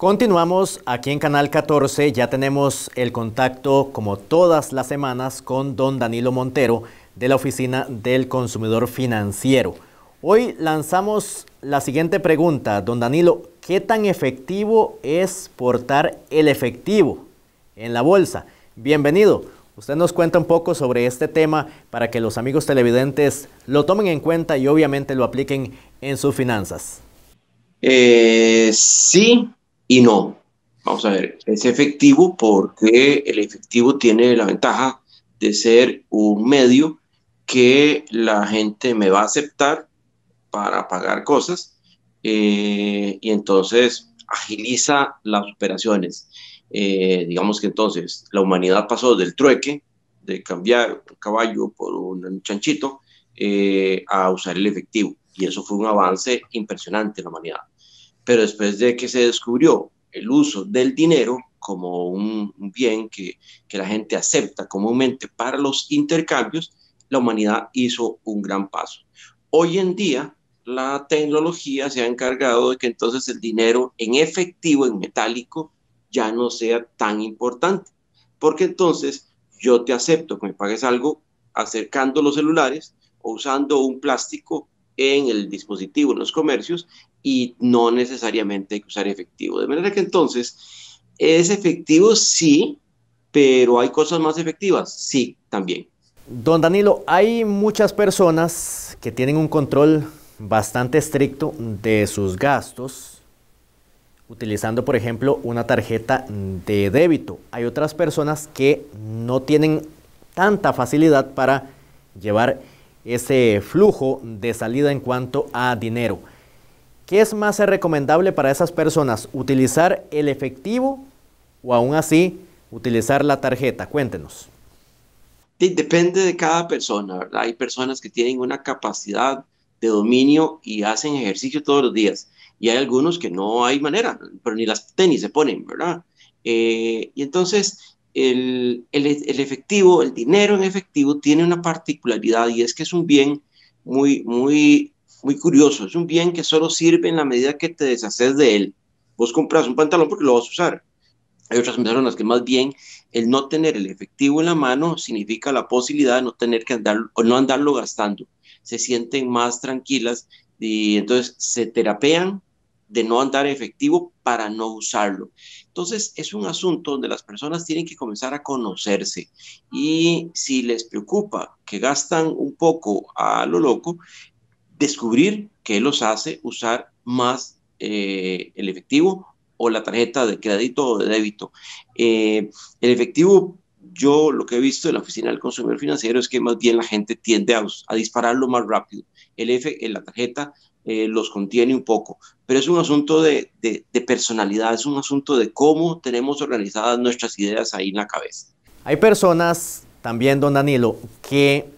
Continuamos aquí en Canal 14, ya tenemos el contacto como todas las semanas con don Danilo Montero de la Oficina del Consumidor Financiero. Hoy lanzamos la siguiente pregunta, don Danilo, ¿qué tan efectivo es portar el efectivo en la bolsa? Bienvenido. Usted nos cuenta un poco sobre este tema para que los amigos televidentes lo tomen en cuenta y obviamente lo apliquen en sus finanzas. Eh, sí, y no. Vamos a ver, es efectivo porque el efectivo tiene la ventaja de ser un medio que la gente me va a aceptar para pagar cosas eh, y entonces agiliza las operaciones. Eh, digamos que entonces la humanidad pasó del trueque, de cambiar un caballo por un chanchito, eh, a usar el efectivo. Y eso fue un avance impresionante en la humanidad. Pero después de que se descubrió el uso del dinero como un, bien que, que la gente acepta comúnmente para los intercambios, la humanidad hizo un gran paso. Hoy en día, la tecnología se ha encargado de que entonces el dinero en efectivo, en metálico, ya no sea tan importante. Porque entonces yo te acepto que me pagues algo acercando los celulares o usando un plástico en el dispositivo, en los comercios, y no necesariamente hay que usar efectivo. De manera que entonces es efectivo, sí, pero hay cosas más efectivas, sí, también. Don Danilo, hay muchas personas que tienen un control bastante estricto de sus gastos, utilizando, por ejemplo, una tarjeta de débito. Hay otras personas que no tienen tanta facilidad para llevar ese flujo de salida en cuanto a dinero. ¿Qué es más recomendable para esas personas? ¿Utilizar el efectivo o aún así utilizar la tarjeta? Cuéntenos. Depende de cada persona, ¿verdad? Hay personas que tienen una capacidad de dominio y hacen ejercicio todos los días. Y hay algunos que no hay manera, pero ni las tenis se ponen, ¿verdad? Eh, y entonces el, el, el, efectivo, el dinero en efectivo tiene una particularidad y es que es un bien muy, muy muy curioso. Es un bien que solo sirve en la medida que te deshaces de él. Vos compras un pantalón porque lo vas a usar. Hay otras personas que más bien el no tener el efectivo en la mano significa la posibilidad de no tener que andar o no andarlo gastando. Se sienten más tranquilas y entonces se terapean de no andar efectivo para no usarlo. Entonces es un asunto donde las personas tienen que comenzar a conocerse y si les preocupa que gastan un poco a lo loco, descubrir qué los hace usar más eh, el efectivo o la tarjeta de crédito o de débito. Eh, el efectivo, yo lo que he visto en la oficina del consumidor financiero es que más bien la gente tiende a, dispararlo más rápido. El F en la tarjeta eh, los contiene un poco, pero es un asunto de, de personalidad, es un asunto de cómo tenemos organizadas nuestras ideas ahí en la cabeza. Hay personas también, don Danilo, que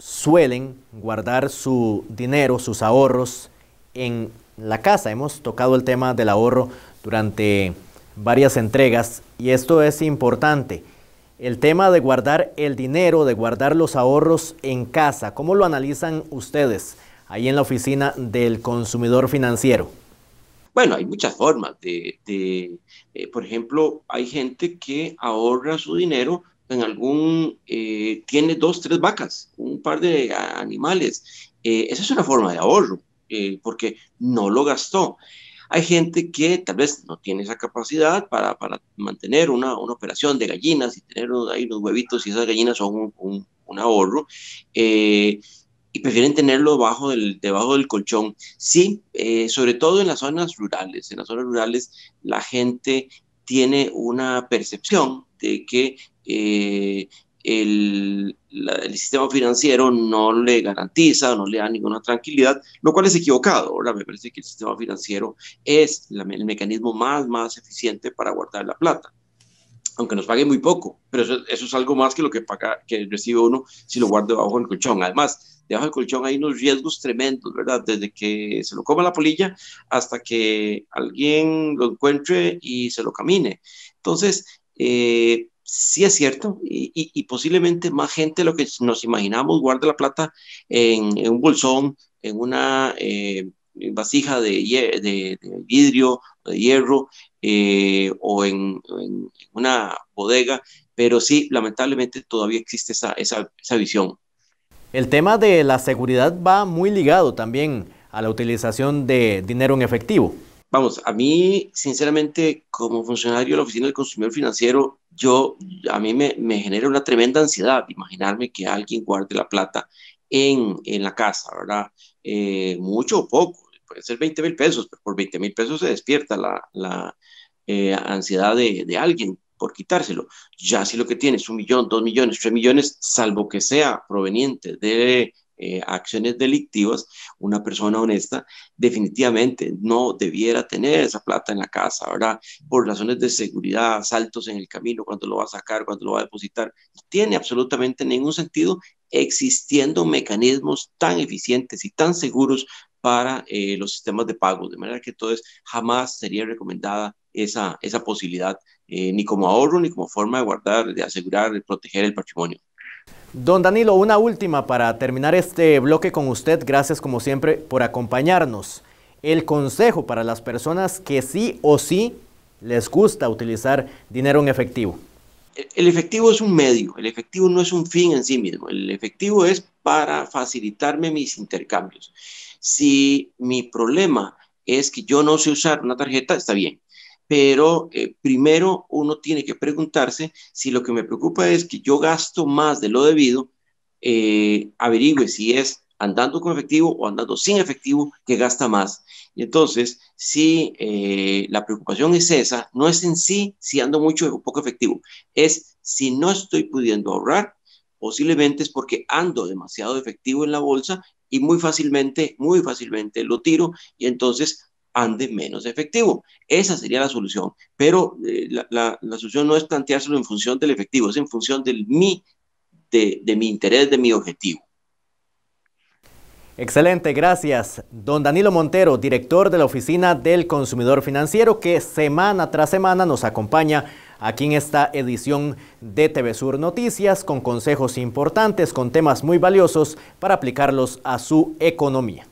suelen guardar su dinero, sus ahorros en la casa. Hemos tocado el tema del ahorro durante varias entregas y esto es importante. El tema de guardar el dinero, de guardar los ahorros en casa, ¿cómo lo analizan ustedes ahí en la oficina del consumidor financiero? Bueno, hay muchas formas de, eh, por ejemplo, hay gente que ahorra su dinero en algún, eh, tiene dos, tres vacas, un par de animales. Eh, esa es una forma de ahorro, eh, porque no lo gastó. Hay gente que tal vez no tiene esa capacidad para, para mantener una, una, operación de gallinas y tener ahí los huevitos y esas gallinas son un, un, ahorro. y prefieren tenerlo bajo del, debajo del colchón. Sí, sobre todo en las zonas rurales. En las zonas rurales la gente tiene una percepción de que eh, el, el, sistema financiero no le garantiza, no le da ninguna tranquilidad, lo cual es equivocado. Ahora me parece que el sistema financiero es la, el mecanismo más, más eficiente para guardar la plata, aunque nos pague muy poco, pero eso, eso, es algo más que lo que, paga, que recibe uno si lo guarda debajo del colchón. Además, debajo del colchón hay unos riesgos tremendos, ¿verdad? Desde que se lo coma la polilla hasta que alguien lo encuentre y se lo camine. Entonces, eh, sí es cierto, y, posiblemente más gente lo que nos imaginamos guarda la plata en, un bolsón, en una, eh, vasija de, vidrio, de hierro eh, o en, una bodega, pero sí, lamentablemente todavía existe esa visión. El tema de la seguridad va muy ligado también a la utilización de dinero en efectivo. Vamos, a mí, sinceramente, como funcionario de la Oficina del Consumidor Financiero, yo, a mí me, genera una tremenda ansiedad imaginarme que alguien guarde la plata en, en la casa, ¿verdad? Eh, mucho o poco, puede ser 20 mil pesos, pero por 20 mil pesos se despierta la, la eh, ansiedad de, de, alguien por quitárselo. Ya si lo que tienes un millón, dos millones, tres millones, salvo que sea proveniente de eh, acciones delictivas, una persona honesta definitivamente no debiera tener esa plata en la casa, ¿verdad? Por razones de seguridad, saltos en el camino, cuando lo va a sacar, cuando lo va a depositar, tiene absolutamente ningún sentido existiendo mecanismos tan eficientes y tan seguros para eh, los sistemas de pago, de manera que entonces jamás sería recomendada esa, esa posibilidad, eh, ni como ahorro, ni como forma de guardar, de asegurar, de proteger el patrimonio. Don Danilo, una última para terminar este bloque con usted. Gracias como siempre por acompañarnos. El consejo para las personas que sí o sí les gusta utilizar dinero en efectivo. El efectivo es un medio, el efectivo no es un fin en sí mismo, el efectivo es para facilitarme mis intercambios. Si mi problema es que yo no sé usar una tarjeta, está bien pero eh, primero uno tiene que preguntarse si lo que me preocupa es que yo gasto más de lo debido, eh, averigüe si es andando con efectivo o andando sin efectivo que gasta más. Y entonces, si eh, la preocupación es esa, no es en sí si ando mucho o poco efectivo, es si no estoy pudiendo ahorrar, posiblemente es porque ando demasiado efectivo en la bolsa y muy fácilmente, muy fácilmente lo tiro y entonces ande menos efectivo. Esa sería la solución, pero eh, la, solución no es planteárselo en función del efectivo, es en función del mi, de, de mi interés, de mi objetivo. Excelente, gracias. Don Danilo Montero, director de la Oficina del Consumidor Financiero, que semana tras semana nos acompaña aquí en esta edición de TV Sur Noticias con consejos importantes, con temas muy valiosos para aplicarlos a su economía.